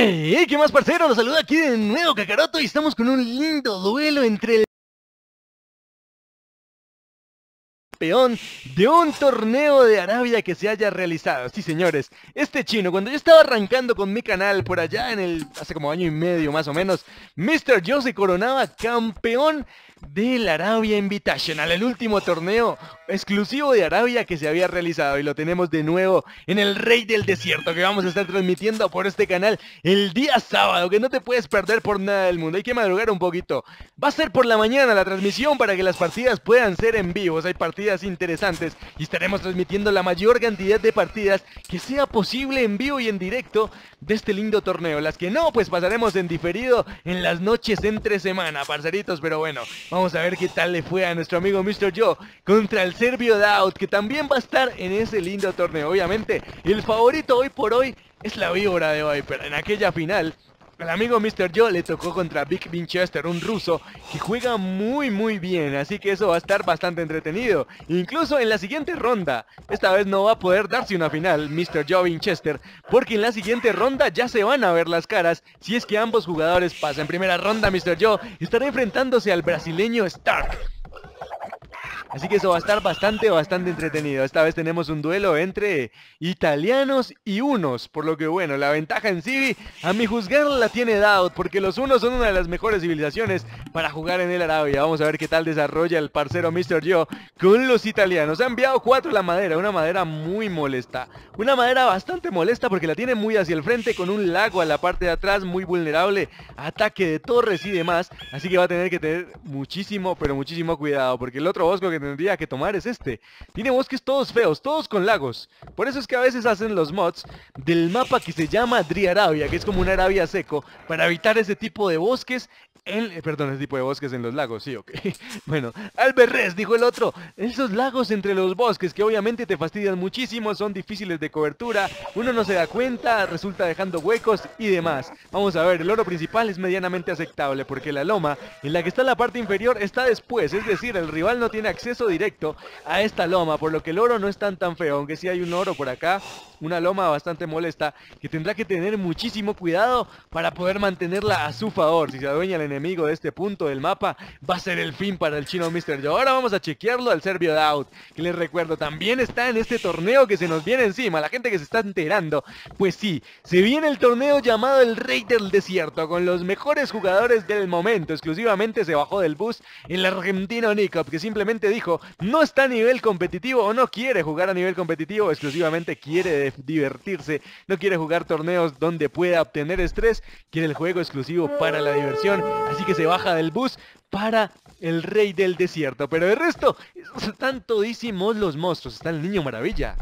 ¡Ey! ¿Qué más, parcero? Los saluda aquí de nuevo, Kakaroto, y estamos con un lindo duelo entre el campeón de un torneo de Arabia que se haya realizado. Sí, señores, este chino, cuando yo estaba arrancando con mi canal por allá en el, hace como año y medio más o menos, Mr. Joe se coronaba campeón del Arabia Invitational, el último torneo exclusivo de Arabia que se había realizado y lo tenemos de nuevo en el Rey del Desierto que vamos a estar transmitiendo por este canal el día sábado que no te puedes perder por nada del mundo, hay que madrugar un poquito. Va a ser por la mañana la transmisión para que las partidas puedan ser en vivos, hay partidas interesantes y estaremos transmitiendo la mayor cantidad de partidas que sea posible en vivo y en directo de este lindo torneo. Las que no, pues pasaremos en diferido en las noches entre semana, parceritos, pero bueno, Vamos a ver qué tal le fue a nuestro amigo Mr. Joe contra el Serbio Doubt, que también va a estar en ese lindo torneo. Obviamente, el favorito hoy por hoy es la víbora de Viper. En aquella final, el amigo Mr. Joe le tocó contra Vic Winchester, un ruso que juega muy muy bien, así que eso va a estar bastante entretenido. Incluso en la siguiente ronda, esta vez no va a poder darse una final Mr. Joe Winchester, porque en la siguiente ronda ya se van a ver las caras si es que ambos jugadores pasan. Primera ronda Mr. Joe estará enfrentándose al brasileño Stark. Así que eso va a estar bastante, bastante entretenido. Esta vez tenemos un duelo entre italianos y unos. Por lo que bueno, la ventaja en Civi, a mi juzgar la tiene Daud. Porque los unos son una de las mejores civilizaciones para jugar en el Arabia. Vamos a ver qué tal desarrolla el parcero Mr. Joe con los italianos. Ha enviado cuatro la madera, una madera muy molesta. Una madera bastante molesta porque la tiene muy hacia el frente con un lago a la parte de atrás muy vulnerable. Ataque de torres y demás. Así que va a tener que tener muchísimo, pero muchísimo cuidado. Porque el otro bosco que tendría que tomar es este. Tiene bosques todos feos, todos con lagos. Por eso es que a veces hacen los mods del mapa que se llama Arabia, que es como un Arabia seco, para evitar ese tipo de bosques en... Eh, perdón, ese tipo de bosques en los lagos, sí, ok. bueno, Alberres, dijo el otro, esos lagos entre los bosques que obviamente te fastidian muchísimo, son difíciles de cobertura, uno no se da cuenta, resulta dejando huecos y demás. Vamos a ver, el oro principal es medianamente aceptable porque la loma en la que está la parte inferior está después, es decir, el rival no tiene acceso directo a esta loma, por lo que el oro no es tan tan feo, aunque sí hay un oro por acá, una loma bastante molesta, que tendrá que tener muchísimo cuidado para poder mantenerla a su favor. Si se adueña el enemigo de este punto del mapa, va a ser el fin para el chino Mr. Joe. Ahora vamos a chequearlo al Serbio Doubt, que les recuerdo, también está en este torneo que se nos viene encima, la gente que se está enterando. Pues sí, se viene el torneo llamado el Rey del Desierto, con los mejores jugadores del momento. Exclusivamente se bajó del bus el argentino Nikop, que simplemente dijo, no está a nivel competitivo o no quiere jugar a nivel competitivo, exclusivamente quiere divertirse, no quiere jugar torneos donde pueda obtener estrés, quiere el juego exclusivo para la diversión, así que se baja del bus para el rey del desierto. Pero de resto, están todísimos los monstruos, está el niño maravilla.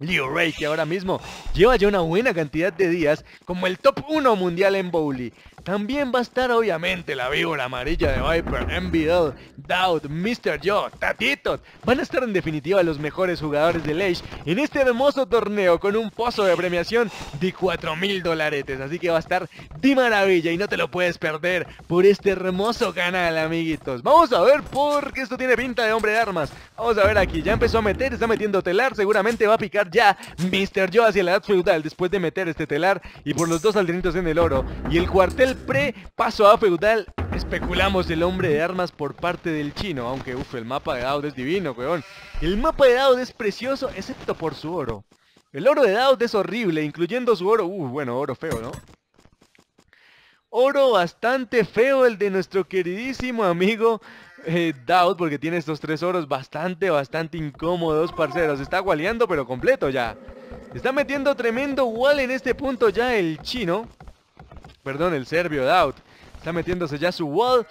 Leo Ray, que ahora mismo lleva ya una buena cantidad de días como el top 1 mundial en Bowly. También va a estar obviamente la víbora amarilla de Viper, MBL, Doubt, Mr. Joe, Tatito. Van a estar en definitiva los mejores jugadores de Age en este hermoso torneo con un pozo de premiación de 4 mil dolaretes. Así que va a estar de maravilla y no te lo puedes perder por este hermoso canal, amiguitos. Vamos a ver porque esto tiene pinta de hombre de armas. Vamos a ver aquí, ya empezó a meter, está metiendo telar, seguramente va a picar ya Mr. Joe hacia la edad feudal después de meter este telar y por los dos aldrinitos en el oro. Y el cuartel pre-paso a feudal, especulamos el hombre de armas por parte del chino, aunque uff, el mapa de Daud es divino, weón. El mapa de Daud es precioso, excepto por su oro. El oro de Daud es horrible, incluyendo su oro, uff, bueno, oro feo, ¿no? Oro bastante feo el de nuestro queridísimo amigo eh, porque tiene estos tres oros bastante, bastante incómodos, parceros. Está gualeando, pero completo ya. Está metiendo tremendo wall en este punto ya el chino perdón, el serbio Doubt. Está metiéndose ya su wall.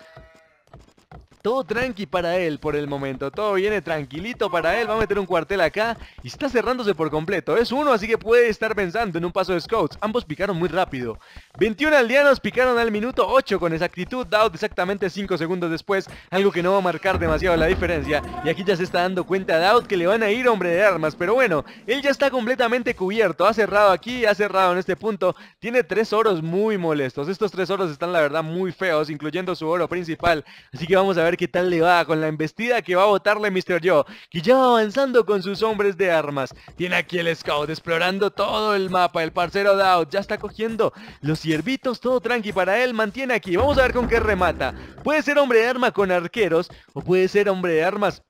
Todo tranqui para él por el momento. Todo viene tranquilito para él. Va a meter un cuartel acá y está cerrándose por completo. Es uno, así que puede estar pensando en un paso de scouts. Ambos picaron muy rápido. 21 aldeanos picaron al minuto 8 con exactitud. Dowd exactamente 5 segundos después. Algo que no va a marcar demasiado la diferencia. Y aquí ya se está dando cuenta Dowd que le van a ir hombre de armas. Pero bueno, él ya está completamente cubierto. Ha cerrado aquí, ha cerrado en este punto. Tiene tres oros muy molestos. Estos tres oros están la verdad muy feos, incluyendo su oro principal. Así que vamos a ver qué tal le va con la embestida que va a botarle Mr. Joe. Que ya va avanzando con sus hombres de armas. Tiene aquí el scout explorando todo el mapa. El parcero Dowd ya está cogiendo los ciervitos. Todo tranqui para él. Mantiene aquí. Vamos a ver con qué remata. Puede ser hombre de arma con arqueros. O puede ser hombre de armas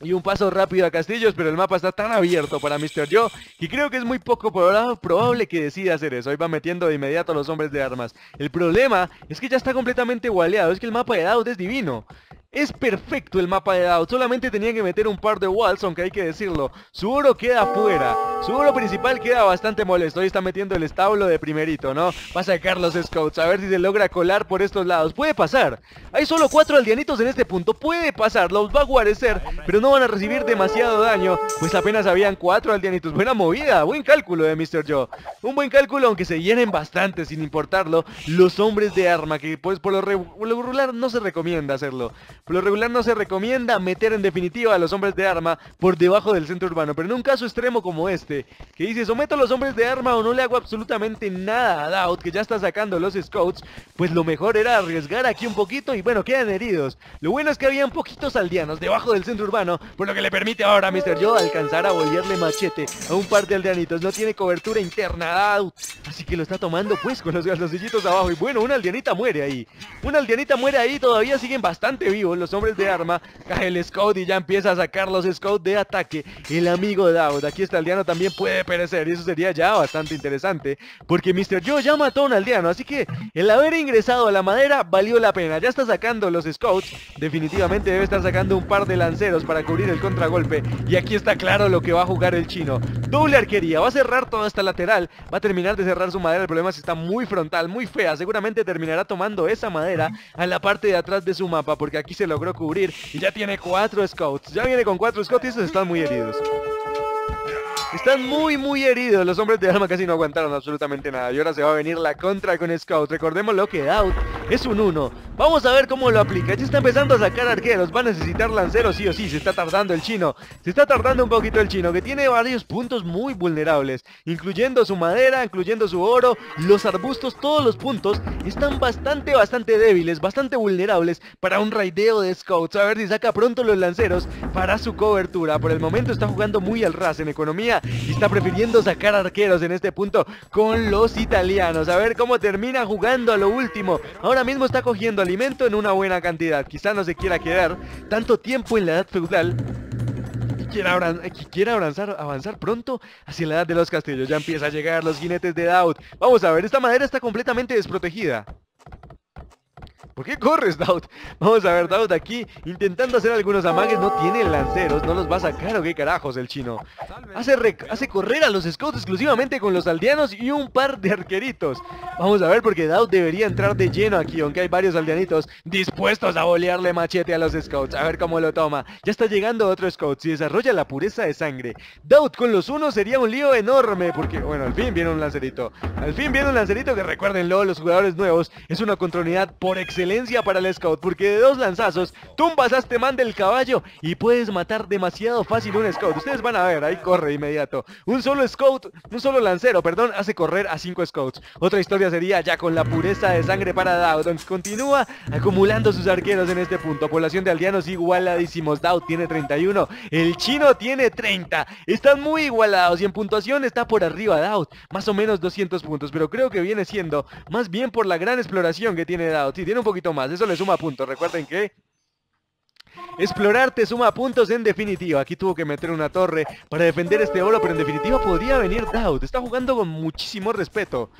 y un paso rápido a Castillos, pero el mapa está tan abierto para Mr. Joe que creo que es muy poco probable que decida hacer eso. Ahí va metiendo de inmediato a los hombres de armas. El problema es que ya está completamente gualeado, es que el mapa de Daud es divino. Es perfecto el mapa de Dao, solamente tenía que meter un par de walls, aunque hay que decirlo. Su oro queda afuera, su oro principal queda bastante molesto. Ahí está metiendo el establo de primerito, ¿no? Va a sacar los scouts, a ver si se logra colar por estos lados. Puede pasar. Hay solo cuatro aldeanitos en este punto, puede pasar, los va a guarecer, pero no van a recibir demasiado daño, pues apenas habían cuatro aldeanitos. Buena movida, buen cálculo de Mr. Joe. Un buen cálculo, aunque se llenen bastante sin importarlo, los hombres de arma, que pues por lo regular no se recomienda hacerlo. Por lo regular no se recomienda meter en definitiva a los hombres de arma por debajo del centro urbano, pero en un caso extremo como este, que dice someto a los hombres de arma o no le hago absolutamente nada a Doubt, que ya está sacando los scouts, pues lo mejor era arriesgar aquí un poquito y bueno, quedan heridos. Lo bueno es que había un poquitos aldeanos debajo del centro urbano, por lo que le permite ahora a Mr. Joe alcanzar a volverle machete a un par de aldeanitos. No tiene cobertura interna Doubt, así que lo está tomando pues con los galoncillitos abajo. Y bueno, una aldeanita muere ahí. Una aldeanita muere ahí, todavía siguen bastante vivos los hombres de arma. Cae el scout y ya empieza a sacar los scouts de ataque. El amigo Daud. Aquí este aldeano también puede perecer. Y eso sería ya bastante interesante. Porque Mr. Joe ya mató a un aldeano. Así que el haber ingresado a la madera valió la pena. Ya está sacando los scouts. Definitivamente debe estar sacando un par de lanceros para cubrir el contragolpe. Y aquí está claro lo que va a jugar el chino. Doble arquería. Va a cerrar toda esta lateral. Va a terminar de cerrar su madera. El problema es está muy frontal, muy fea. Seguramente terminará tomando esa madera a la parte de atrás de su mapa. Porque aquí se logró cubrir y ya tiene cuatro scouts. Ya viene con cuatro scouts y están muy heridos. Están muy muy heridos, los hombres de arma casi no aguantaron absolutamente nada y ahora se va a venir la contra con Scout, recordemos lo que Out es un 1, vamos a ver cómo lo aplica, ya está empezando a sacar arqueros, va a necesitar lanceros sí o sí, se está tardando el chino, se está tardando un poquito el chino que tiene varios puntos muy vulnerables, incluyendo su madera, incluyendo su oro, los arbustos, todos los puntos están bastante bastante débiles, bastante vulnerables para un raideo de Scouts, a ver si saca pronto los lanceros para su cobertura, por el momento está jugando muy al ras en economía y está prefiriendo sacar arqueros en este punto con los italianos. A ver cómo termina jugando a lo último. Mismo está cogiendo alimento en una buena cantidad. Quizá no se quiera quedar tanto tiempo en la edad feudal quiera, avanzar, avanzar pronto hacia la edad de los castillos. Ya empieza a llegar los jinetes de Daud. Vamos a ver, esta madera está completamente desprotegida. ¿Por qué corres, Daud? Vamos a ver, Daud aquí intentando hacer algunos amagues. No tiene lanceros, no los va a sacar o qué carajos el chino. Hace, correr a los scouts exclusivamente con los aldeanos y un par de arqueritos. Vamos a ver porque Daud debería entrar de lleno aquí, aunque hay varios aldeanitos dispuestos a bolearle machete a los scouts. A ver cómo lo toma. Ya está llegando otro scout. Si desarrolla la pureza de sangre. Daud con los unos sería un lío enorme porque, bueno, al fin viene un lancerito. Al fin viene un lancerito que recuérdenlo, los jugadores nuevos. Es una contra por excelencia para el scout porque de dos lanzazos tumbas a este man del caballo y puedes matar demasiado fácil un scout. Ustedes van a ver, ahí corre inmediato. Un solo scout, un solo lancero, perdón, hace correr a cinco scouts. Otra historia sería ya con la pureza de sangre para Dowd, continúa acumulando sus arqueros en este punto. Población de aldeanos igualadísimos. Dowd tiene 31, el chino tiene 30. Están muy igualados y en puntuación está por arriba Dowd, más o menos 200 puntos, pero creo que viene siendo más bien por la gran exploración que tiene Dowd. Sí, tiene un poquito más, eso le suma puntos. Recuerden que Explorar te suma puntos en definitiva. Aquí tuvo que meter una torre para defender este oro, pero en definitiva podría venir Daud. Está jugando con muchísimo respeto.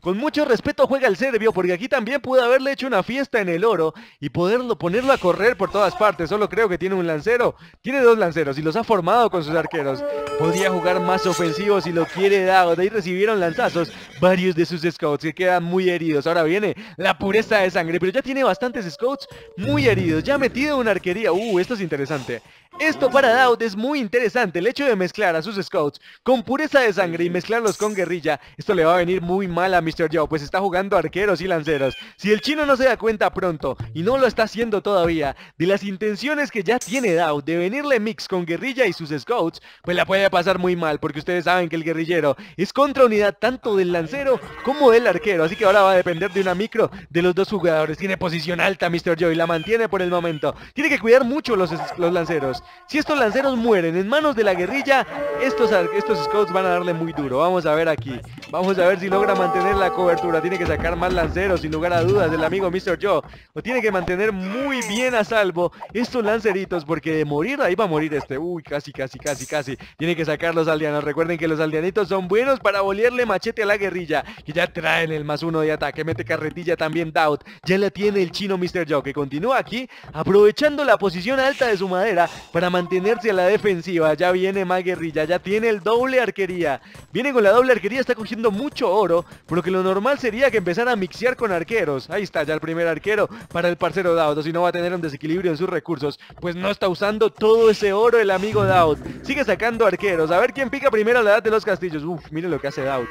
Con mucho respeto juega el serbio porque aquí también pudo haberle hecho una fiesta en el oro y poderlo ponerlo a correr por todas partes. Solo creo que tiene un lancero. Tiene dos lanceros y los ha formado con sus arqueros. Podría jugar más ofensivo si lo quiere Daud. Ahí recibieron lanzazos varios de sus scouts que quedan muy heridos. Ahora viene la pureza de sangre, pero ya tiene bastantes scouts muy heridos. Ya ha metido una arquería. Uh, esto es interesante. Esto para Daud es muy interesante, el hecho de mezclar a sus scouts con pureza de sangre y mezclarlos con guerrilla, esto le va a venir muy mal a Mr. Joe, pues está jugando arqueros y lanceros. Si el chino no se da cuenta pronto, y no lo está haciendo todavía, de las intenciones que ya tiene Daud de venirle mix con guerrilla y sus scouts, pues la puede pasar muy mal, porque ustedes saben que el guerrillero es contra unidad tanto del lancero como del arquero, así que ahora va a depender de una micro de los dos jugadores. Tiene posición alta Mr. Joe y la mantiene por el momento. Tiene que cuidar mucho los, los lanceros. Si estos lanceros mueren en manos de la guerrilla, estos, estos scouts van a darle muy duro. Vamos a ver aquí. Vamos a ver si logra mantener la cobertura. Tiene que sacar más lanceros, sin lugar a dudas, del amigo Mr. Joe. O tiene que mantener muy bien a salvo estos lanceritos, porque de morir ahí va a morir este. Uy, casi, casi, casi, casi. Tiene que sacar los aldeanos. Recuerden que los aldeanitos son buenos para bolearle machete a la guerrilla. Que ya traen el más uno de ataque. Mete carretilla también Doubt. Ya la tiene el chino Mr. Joe, que continúa aquí, aprovechando la posición alta de su madera para mantenerse a la defensiva. Ya viene más guerrilla, ya tiene el doble arquería. Viene con la doble arquería, está cogiendo mucho oro, por lo que lo normal sería que empezara a mixear con arqueros. Ahí está ya el primer arquero para el parcero Daud, si no va a tener un desequilibrio en sus recursos. Pues no está usando todo ese oro el amigo Daud. Sigue sacando arqueros, a ver quién pica primero la edad de los castillos. Uf, miren lo que hace Daud.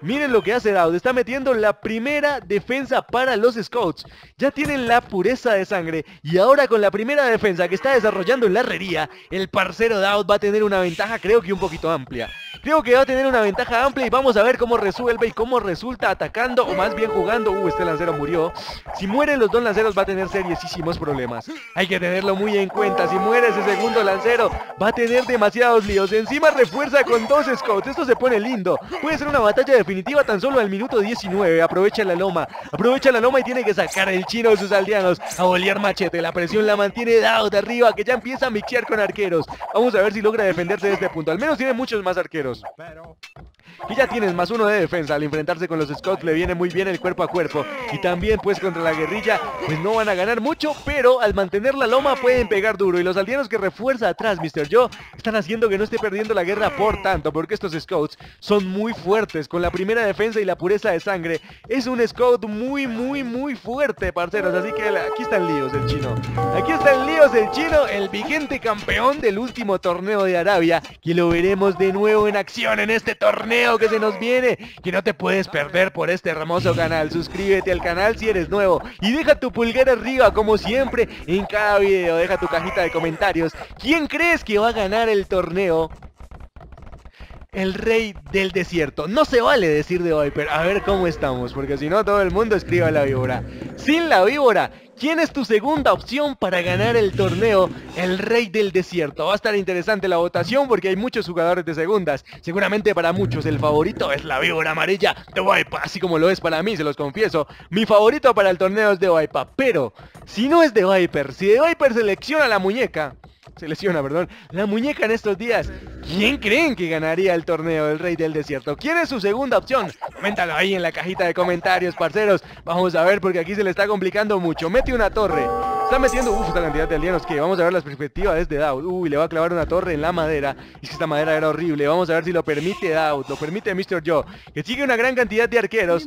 Miren lo que hace Daud, está metiendo la primera defensa para los Scouts. Ya tienen la pureza de sangre y ahora con la primera defensa que está desarrollando en la herrería, el parcero Daud va a tener una ventaja creo que un poquito amplia. Creo que va a tener una ventaja amplia y vamos a ver cómo resuelve y cómo resulta atacando o más bien jugando. Uh, este lancero murió. Si mueren los dos lanceros va a tener seriosísimos problemas. Hay que tenerlo muy en cuenta. Si muere ese segundo lancero va a tener demasiados líos. Encima refuerza con dos scouts. Esto se pone lindo. Puede ser una batalla definitiva tan solo al minuto 19. Aprovecha la loma. Aprovecha la loma y tiene que sacar el chino de sus aldeanos a bolear machete. La presión la mantiene dado de arriba que ya empieza a mixear con arqueros. Vamos a ver si logra defenderse de este punto. Al menos tiene muchos más arqueros. Y ya tienes más uno de defensa. Al enfrentarse con los Scouts le viene muy bien el cuerpo a cuerpo. Y también pues contra la guerrilla pues no van a ganar mucho. Pero al mantener la loma pueden pegar duro. Y los aldeanos que refuerza atrás Mr. Joe están haciendo que no esté perdiendo la guerra por tanto. Porque estos Scouts son muy fuertes. Con la primera defensa y la pureza de sangre. Es un Scout muy muy muy fuerte parceros. Así que aquí están líos el chino. Aquí están líos el chino. El vigente campeón del último torneo de Arabia. Que lo veremos de nuevo en acción en este torneo que se nos viene, que no te puedes perder por este hermoso canal. Suscríbete al canal si eres nuevo y deja tu pulgar arriba como siempre en cada video. Deja tu cajita de comentarios. ¿Quién crees que va a ganar el torneo? El rey del desierto. No se vale decir de Viper. A ver cómo estamos, porque si no todo el mundo escriba la víbora. Sin la víbora, ¿quién es tu segunda opción para ganar el torneo El Rey del Desierto? Va a estar interesante la votación porque hay muchos jugadores de segundas. Seguramente para muchos el favorito es la víbora amarilla de Viper, así como lo es para mí, se los confieso. Mi favorito para el torneo es de Viper, pero si no es de Viper, si de Viper selecciona la muñeca, se lesiona, perdón, la muñeca en estos días. ¿Quién creen que ganaría el torneo del Rey del Desierto? ¿Quién es su segunda opción? Coméntalo ahí en la cajita de comentarios, parceros. Vamos a ver porque aquí se le está complicando mucho. Mete una torre. Está metiendo, uff, esta cantidad de aldeanos que vamos a ver las perspectivas desde Daud. Uy, le va a clavar una torre en la madera. Y es que esta madera era horrible. Vamos a ver si lo permite Daud, lo permite Mr. Joe. Que sigue una gran cantidad de arqueros.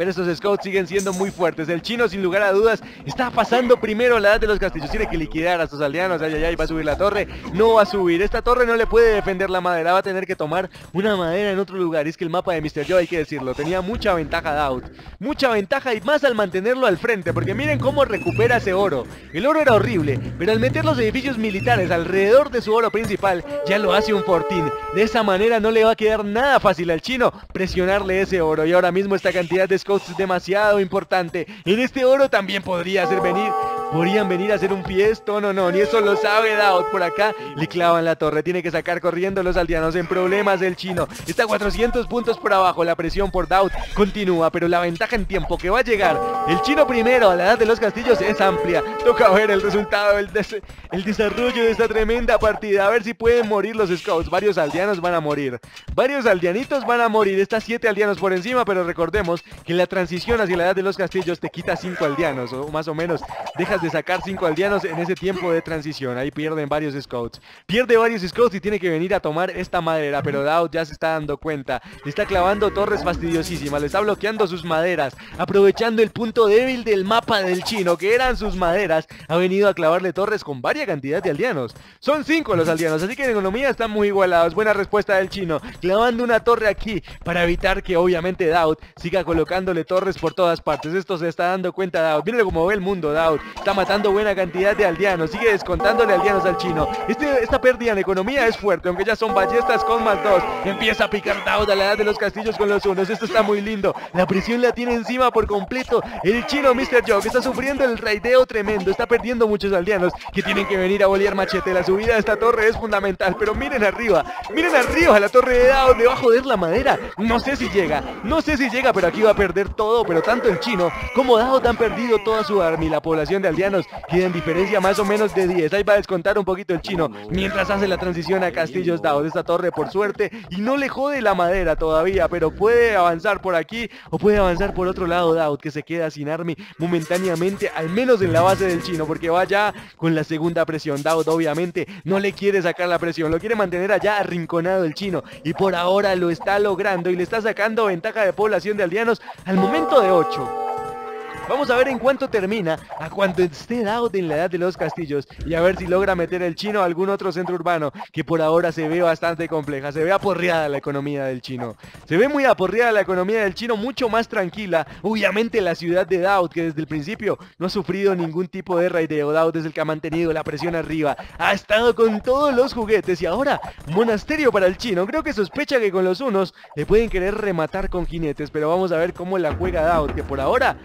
Pero estos scouts siguen siendo muy fuertes. El chino, sin lugar a dudas, está pasando primero la edad de los castillos. Tiene que liquidar a sus aldeanos. Ay, ay, ay, va a subir la torre. No va a subir. Esta torre no le puede defender la madera. Va a tener que tomar una madera en otro lugar. Es que el mapa de Mr. Joe, hay que decirlo, tenía mucha ventaja Daud. Mucha ventaja y más al mantenerlo al frente. Porque miren cómo recupera ese oro. El oro era horrible. Pero al meter los edificios militares alrededor de su oro principal, ya lo hace un fortín. De esa manera no le va a quedar nada fácil al chino presionarle ese oro. Y ahora mismo esta cantidad de es demasiado importante. En este oro también podría hacer venir podrían venir a hacer un fiesto, no, no, ni eso lo sabe Daud por acá, le clavan la torre, tiene que sacar corriendo los aldeanos en problemas del chino, está a 400 puntos por abajo, la presión por Daud continúa, pero la ventaja en tiempo que va a llegar, el chino primero a la edad de los castillos es amplia, toca ver el resultado, el, el desarrollo de esta tremenda partida, a ver si pueden morir los scouts, varios aldeanos van a morir, varios aldeanitos van a morir, está 7 aldeanos por encima, pero recordemos que la transición hacia la edad de los castillos te quita 5 aldeanos, o más o menos, dejas de sacar 5 aldeanos en ese tiempo de transición, ahí pierden varios scouts, pierde varios scouts y tiene que venir a tomar esta madera, pero Dowd ya se está dando cuenta, le está clavando torres fastidiosísimas, le está bloqueando sus maderas, aprovechando el punto débil del mapa del chino, que eran sus maderas, ha venido a clavarle torres con varias cantidad de aldeanos, son 5 los aldeanos, así que en economía están muy igualados, buena respuesta del chino, clavando una torre aquí para evitar que obviamente Dowd siga torres por todas partes, esto se está dando cuenta Dowd, miren cómo ve el mundo Dowd, está matando buena cantidad de aldeanos, sigue descontándole aldeanos al chino, este, esta pérdida en economía es fuerte, aunque ya son ballestas con más dos, empieza a picar Dowd a la edad de los castillos con los unos, esto está muy lindo, la presión la tiene encima por completo, el chino Mr. Joe está sufriendo el raideo tremendo, está perdiendo muchos aldeanos que tienen que venir a bolear machete, la subida de esta torre es fundamental, pero miren arriba, miren arriba la torre de Dowd, le va a joder la madera, no sé si llega, no sé si llega, pero aquí va a perder todo, pero tanto el chino como Dowd han perdido toda su arma y la población de aldeanos queda en diferencia más o menos de 10. Ahí va a descontar un poquito el chino mientras hace la transición a Castillos Dowd. Esta torre por suerte y no le jode la madera todavía, pero puede avanzar por aquí o puede avanzar por otro lado Dowd que se queda sin army momentáneamente, al menos en la base del chino, porque va ya con la segunda presión. Dowd obviamente no le quiere sacar la presión, lo quiere mantener allá arrinconado el chino y por ahora lo está logrando y le está sacando ventaja de población de aldeanos al momento de 8. Vamos a ver en cuánto termina, a cuánto esté Dowd en la edad de los castillos y a ver si logra meter el chino a algún otro centro urbano que por ahora se ve bastante compleja, se ve aporreada la economía del chino. Se ve muy aporreada la economía del chino, mucho más tranquila. Obviamente la ciudad de Dowd que desde el principio no ha sufrido ningún tipo de raideo. Dowd es el que ha mantenido la presión arriba, ha estado con todos los juguetes y ahora monasterio para el chino. Creo que sospecha que con los unos le pueden querer rematar con jinetes, pero vamos a ver cómo la juega Dowd, que por ahora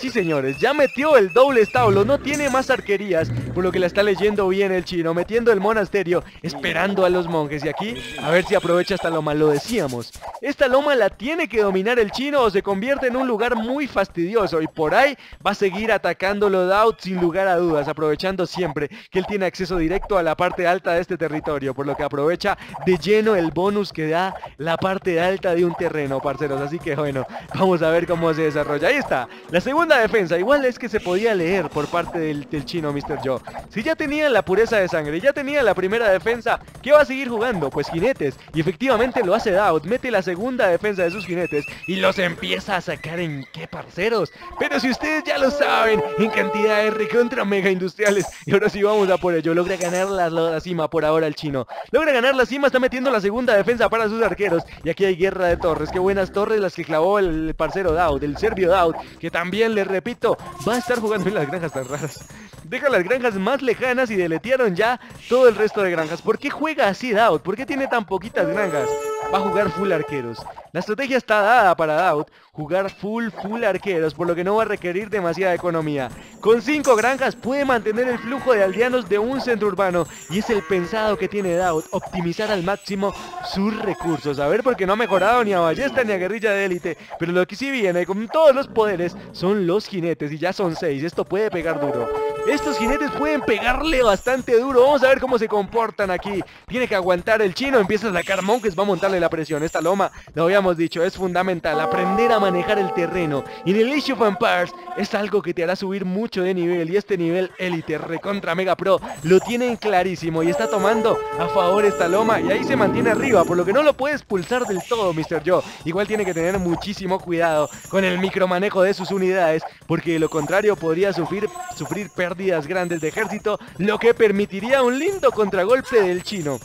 Sí, señores, ya metió el doble establo, no tiene más arquerías, por lo que la está leyendo bien el chino, metiendo el monasterio, esperando a los monjes. Y aquí, a ver si aprovecha esta loma, lo decíamos. Esta loma la tiene que dominar el chino o se convierte en un lugar muy fastidioso. Y por ahí va a seguir atacándolo Daud sin lugar a dudas, aprovechando siempre que él tiene acceso directo a la parte alta de este territorio, por lo que aprovecha de lleno el bonus que da la parte alta de un terreno, parceros. Así que bueno, vamos a ver cómo se desarrolla. Ahí está, la segunda defensa, igual es que se podía leer por parte del, chino Mr. Joe. Si ya tenía la pureza de sangre, ya tenía la primera defensa, ¿qué va a seguir jugando? Pues jinetes. Y efectivamente lo hace Dowd, mete la segunda defensa de sus jinetes y los empieza a sacar en qué parceros. Pero si ustedes ya lo saben, en cantidades contra mega industriales. Y ahora sí vamos a por ello. Logra ganar la, la cima por ahora el chino. Logra ganar la cima, está metiendo la segunda defensa para sus arqueros. Y aquí hay guerra de torres. Qué buenas torres las que clavó el parcero Dowd, el serbio Dowd, que también le repito, va a estar jugando en las granjas tan raras. Deja las granjas más lejanas y deletearon ya todo el resto de granjas. ¿Por qué juega así Daud? ¿Por qué tiene tan poquitas granjas? Va a jugar full arqueros. La estrategia está dada para Daud, jugar full full arqueros, por lo que no va a requerir demasiada economía. Con 5 granjas puede mantener el flujo de aldeanos de un centro urbano y es el pensado que tiene Daud, optimizar al máximo sus recursos. A ver, porque no ha mejorado ni a ballesta ni a guerrilla de élite, pero lo que sí viene con todos los poderes son los jinetes y ya son 6, esto puede pegar duro. Estos jinetes pueden pegarle bastante duro. Vamos a ver cómo se comportan aquí. Tiene que aguantar el chino. Empieza a sacar monjes. Va a montarle la presión. Esta loma, lo habíamos dicho, es fundamental. Aprender a manejar el terreno. Y en el Issue of Empires es algo que te hará subir mucho de nivel. Y este nivel élite, recontra mega pro, lo tienen clarísimo. Y está tomando a favor esta loma. Y ahí se mantiene arriba. Por lo que no lo puedes pulsar del todo, Mr. Joe. Igual tiene que tener muchísimo cuidado con el micromanejo de sus unidades. Porque de lo contrario podría sufrir, sufrir pérdidas pérdidas grandes de ejército, lo que permitiría un lindo contragolpe del chino.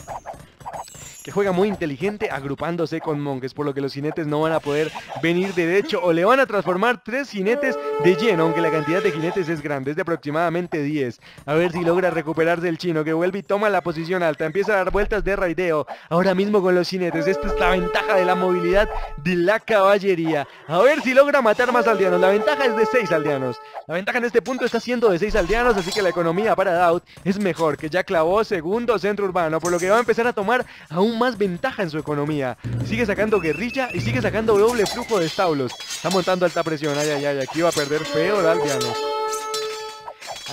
Que juega muy inteligente agrupándose con monjes, por lo que los jinetes no van a poder venir derecho o le van a transformar tres jinetes de lleno, aunque la cantidad de jinetes es grande, es de aproximadamente 10. A ver si logra recuperarse el chino, que vuelve y toma la posición alta, empieza a dar vueltas de raideo, ahora mismo con los jinetes, esta es la ventaja de la movilidad de la caballería. A ver si logra matar más aldeanos, la ventaja es de 6 aldeanos. La ventaja en este punto está siendo de 6 aldeanos, así que la economía para Daut es mejor, que ya clavó segundo centro urbano, por lo que va a empezar a tomar aún más ventaja en su economía. Sigue sacando guerrilla y sigue sacando doble flujo de establos. Está montando alta presión, ay, ay, ay, aquí va a perder feo el aldeano.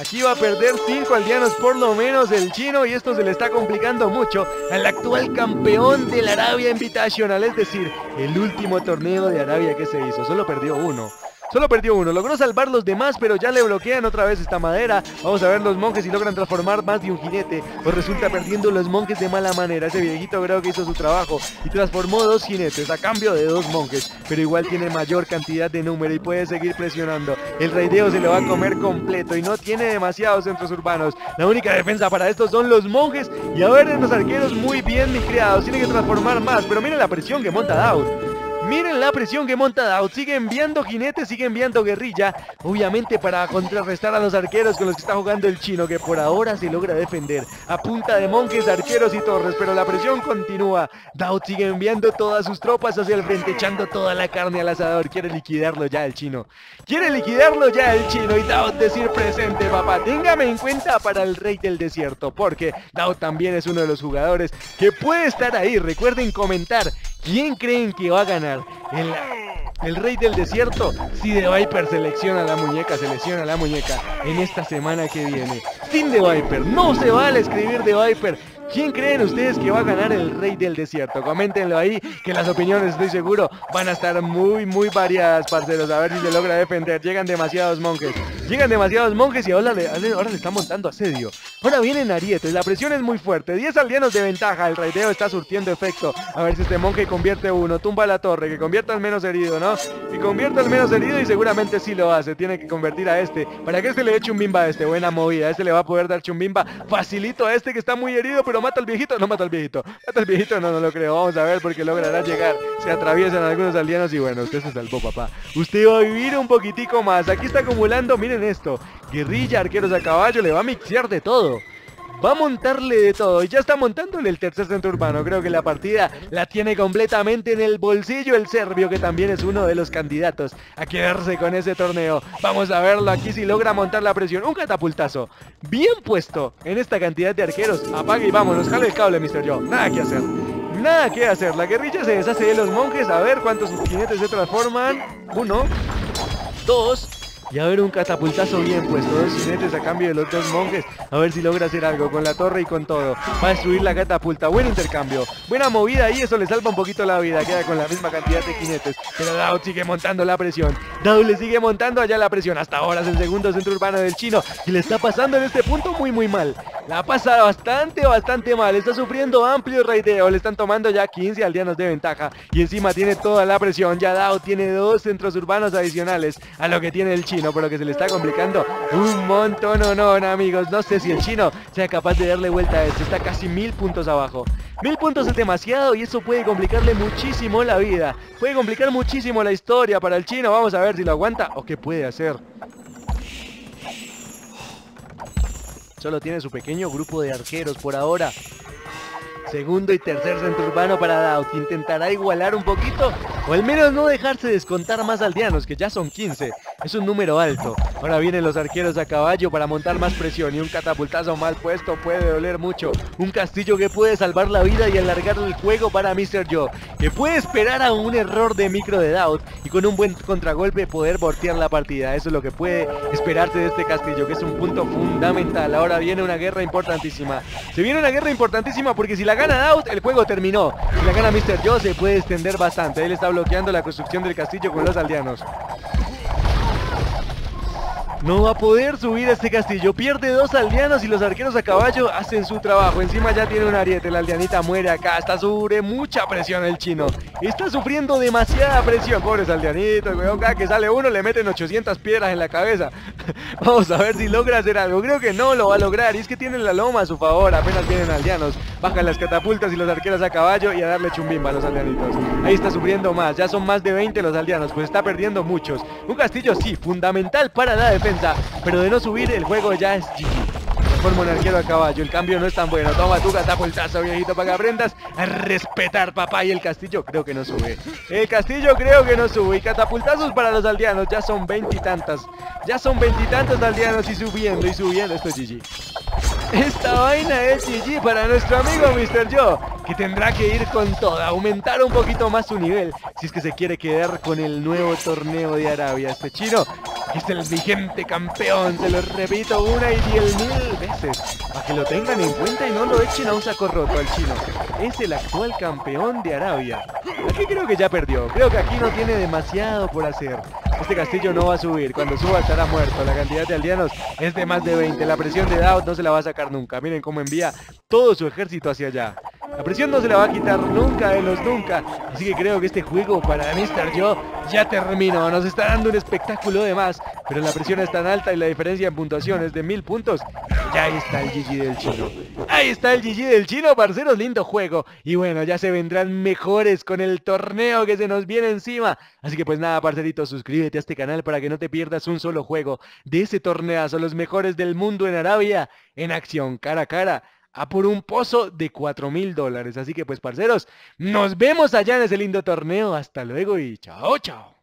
Aquí va a perder 5 aldeanos por lo menos el chino y esto se le está complicando mucho al actual campeón de la Arabia Invitational, es decir, el último torneo de Arabia que se hizo, solo perdió uno. Solo perdió uno, logró salvar los demás, pero ya le bloquean otra vez esta madera. Vamos a ver los monjes si logran transformar más de un jinete. Pues resulta perdiendo los monjes de mala manera. Ese viejito creo que hizo su trabajo y transformó dos jinetes a cambio de dos monjes. Pero igual tiene mayor cantidad de número y puede seguir presionando. El raideo se lo va a comer completo y no tiene demasiados centros urbanos. La única defensa para estos son los monjes. Y a ver, los arqueros muy bien mi criados. Tiene que transformar más, pero miren la presión que monta Daud. Miren la presión que monta Daud. Sigue enviando jinetes, sigue enviando guerrilla. Obviamente para contrarrestar a los arqueros con los que está jugando el chino, que por ahora se logra defender. A punta de monjes, arqueros y torres. Pero la presión continúa. Daud sigue enviando todas sus tropas hacia el frente, echando toda la carne al asador. Quiere liquidarlo ya el chino. Quiere liquidarlo ya el chino. Y Daud decir presente, papá. Téngame en cuenta para el rey del desierto. Porque Daud también es uno de los jugadores que puede estar ahí. Recuerden comentar ¿Quién creen que va a ganar? El, rey del desierto. Si The Viper selecciona la muñeca, selecciona la muñeca en esta semana que viene. Sin The Viper, no se vale escribir The Viper. ¿Quién creen ustedes que va a ganar el rey del desierto? Coméntenlo ahí, que las opiniones estoy seguro van a estar muy, muy variadas, parceros. A ver si se logra defender. Llegan demasiados monjes. Llegan demasiados monjes y ahora le, ahora le está montando asedio. Ahora vienen arietes, la presión es muy fuerte. 10 aldeanos de ventaja, el raideo está surtiendo efecto. A ver si este monje convierte uno, tumba la torre, que convierta al menos herido, ¿no? Que convierta al menos herido y seguramente sí lo hace. Tiene que convertir a este. Para que este le dé chumbimba a este, buena movida. Este le va a poder dar chumbimba facilito a este que está muy herido, pero mata al viejito, no mata al viejito. Mata al viejito, no, no lo creo. Vamos a ver porque logrará llegar. Se atraviesan algunos aldeanos y bueno, usted se salvó, papá. Usted va a vivir un poquitico más. Aquí está acumulando, miren esto. Guerrilla, arqueros a caballo, le va a mixear de todo. Va a montarle de todo y ya está montándole el tercer centro urbano. Creo que la partida la tiene completamente en el bolsillo el serbio, que también es uno de los candidatos a quedarse con ese torneo. Vamos a verlo aquí si logra montar la presión. Un catapultazo. Bien puesto en esta cantidad de arqueros. Apague y vámonos. Jale el cable, Mr. Joe. Nada que hacer. Nada que hacer. La guerrilla se deshace de los monjes. A ver cuántos jinetes se transforman. Uno. Dos. Y a ver un catapultazo bien puesto, dos jinetes a cambio de los dos monjes. A ver si logra hacer algo con la torre y con todo. Va a destruir la catapulta. Buen intercambio. Buena movida y eso le salva un poquito la vida. Queda con la misma cantidad de jinetes. Pero Dao sigue montando la presión. Dao le sigue montando allá la presión. Hasta ahora es el segundo centro urbano del chino. Y le está pasando en este punto muy muy mal. La pasa bastante, bastante mal. Está sufriendo amplio raideo. Le están tomando ya 15 aldeanos de ventaja. Y encima tiene toda la presión. Ya Dao tiene dos centros urbanos adicionales a lo que tiene el chino por lo que se le está complicando un montón, no, no, amigos. No sé si el chino sea capaz de darle vuelta a esto. Está casi mil puntos abajo. Mil puntos es demasiado y eso puede complicarle muchísimo la vida. Puede complicar muchísimo la historia para el chino. Vamos a ver si lo aguanta o qué puede hacer. Solo tiene su pequeño grupo de arqueros por ahora. Segundo y tercer centro urbano para Daut. Intentará igualar un poquito o al menos no dejarse descontar más aldeanos, que ya son 15. Es un número alto. Ahora vienen los arqueros a caballo para montar más presión y un catapultazo mal puesto puede doler mucho. Un castillo que puede salvar la vida y alargar el juego para Mr. Joe, que puede esperar a un error de micro de Daut y con un buen contragolpe poder voltear la partida. Eso es lo que puede esperarse de este castillo, que es un punto fundamental. Ahora viene una guerra importantísima. Se viene una guerra importantísima porque si la gana Daut, el juego terminó. Si la gana Mr. Joe, se puede extender bastante. Él está bloqueando la construcción del castillo con los aldeanos. No va a poder subir este castillo. Pierde dos aldeanos y los arqueros a caballo hacen su trabajo. Encima ya tiene un ariete. La aldeanita muere acá. Está sobre mucha presión el chino. Está sufriendo demasiada presión. Pobres aldeanitos, weón. Cada que sale uno le meten 800 piedras en la cabeza. Vamos a ver si logra hacer algo. Creo que no lo va a lograr. Y es que tiene la loma a su favor. Apenas vienen aldeanos. bajan las catapultas y los arqueros a caballo y a darle chumbimba a los aldeanitos. Ahí está sufriendo más, ya son más de 20 los aldeanos, pues está perdiendo muchos. Un castillo sí, fundamental para la defensa, pero de no subir el juego ya es GG un arquero a caballo. El cambio no es tan bueno. Toma tu catapultazo, viejito, para que aprendas a respetar, papá. Y el castillo creo que no sube. El castillo creo que no sube. Y catapultazos para los aldeanos. Ya son veintitantas. Ya son veintitantos aldeanos y subiendo y subiendo. Esto es GG. Esta vaina es GG para nuestro amigo Mr. Joe, que tendrá que ir con toda, aumentar un poquito más su nivel, si es que se quiere quedar con el nuevo torneo de Arabia. Este chino es el vigente campeón, se lo repito una y diez mil veces, para que lo tengan en cuenta y no lo echen a un saco roto al chino. Es el actual campeón de Arabia. Aquí creo que ya perdió, creo que aquí no tiene demasiado por hacer. Este castillo no va a subir, cuando suba estará muerto. La cantidad de aldeanos es de más de 20. La presión de Daud no se la va a sacar nunca. Miren cómo envía todo su ejército hacia allá. La presión no se la va a quitar nunca de los nunca. Así que creo que este juego para Mr. Joe ya terminó. Nos está dando un espectáculo de más. Pero la presión es tan alta y la diferencia en puntuación es de mil puntos. Ya ahí está el GG del chino. Ahí está el GG del chino, parceros. Lindo juego. Y bueno, ya se vendrán mejores con el torneo que se nos viene encima. Así que pues nada, parceritos, suscríbete a este canal para que no te pierdas un solo juego de ese torneazo. Los mejores del mundo en Arabia en acción, cara a cara a por un pozo de 4 mil dólares. Así que pues parceros, nos vemos allá en ese lindo torneo. Hasta luego y chao, chao.